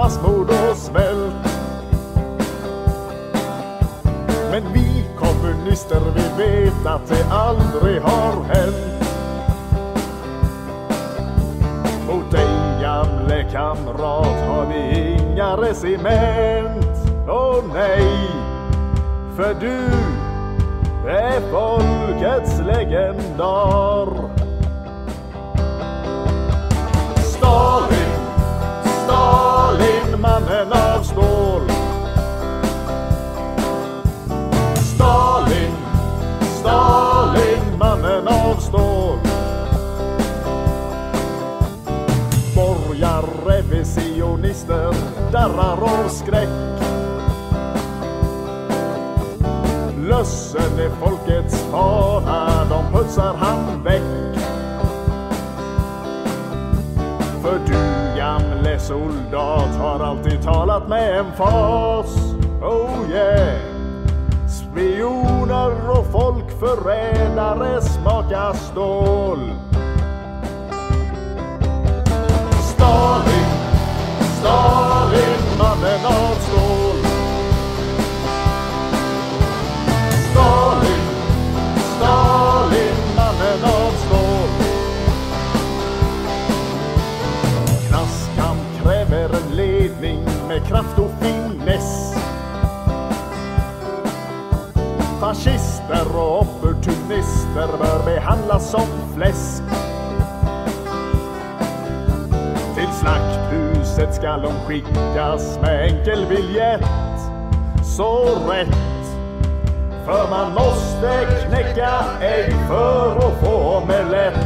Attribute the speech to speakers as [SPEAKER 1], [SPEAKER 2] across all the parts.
[SPEAKER 1] massmord och svält. Men vi kommunister, vi vet att det aldrig har hänt. Mot dig gamle kamrat har vi inga reciment. Åh oh, nej, för du är folkets legendar. Visionister darrar av skräck. Lössen är folkets fana, de putsar han väck. För du gamle soldat har alltid talat med en fas. Oh yeah! Spioner och folkförrädare smakar stål. Med kraft och finess. Fascister och opportunister bör behandlas som fläsk. Till huset skall de skickas med enkel biljett. Så rätt. För man måste knäcka ägg för att få omelett.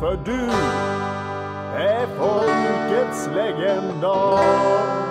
[SPEAKER 1] För du är folkets legendar.